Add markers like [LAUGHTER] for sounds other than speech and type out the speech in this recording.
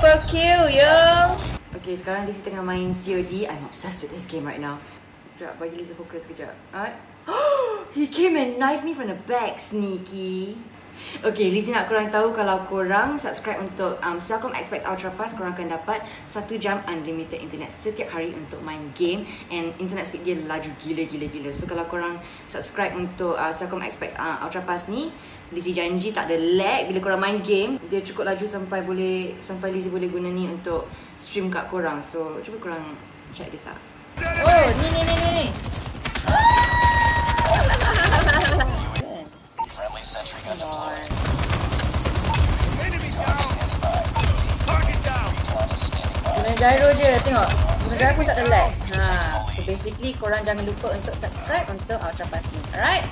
kill, yo. Okay, sekarang Lizzie tengah main COD. I'm obsessed with this game right now. Sekejap, bagi Lizzie fokus sekejap. Alright. [GASPS] He came and knife me from the back, sneaky. Okay, Lizzie nak korang tahu kalau korang subscribe untuk um, Cellcom Xpex Ultra Pass, korang akan dapat 1 jam unlimited internet setiap hari untuk main game and internet speed dia laju gila-gila-gila. So kalau korang subscribe untuk uh, Cellcom Xpex uh, Ultra Pass ni, Lizzie janji tak ada lag bila korang main game. Dia cukup laju sampai boleh sampai Lizzie boleh guna ni untuk stream kat korang. So cuba korang check this out. Oh, ni ni ni Guna gyro je, tengok. Guna gyro pun tak ada lag. Ha, so basically korang jangan lupa untuk subscribe untuk Ultra Pass ni. Alright?